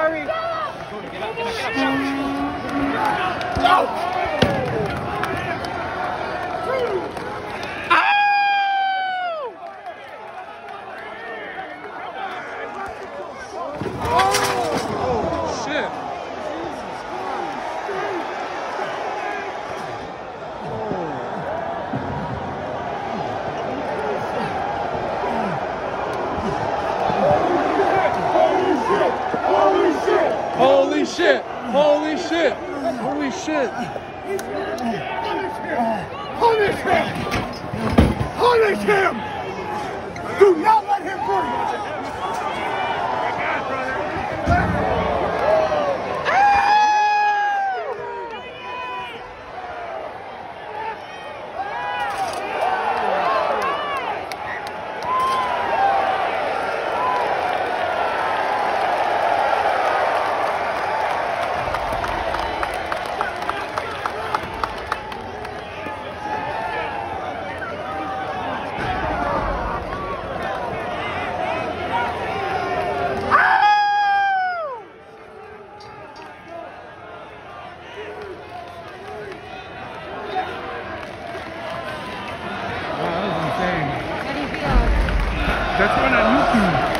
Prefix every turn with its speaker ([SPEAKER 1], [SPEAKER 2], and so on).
[SPEAKER 1] sorry. Get up, get up, get up. Shit! Holy shit! Holy shit!
[SPEAKER 2] Punish him! Punish him! Do not
[SPEAKER 1] Wow, that was insane. That's on YouTube.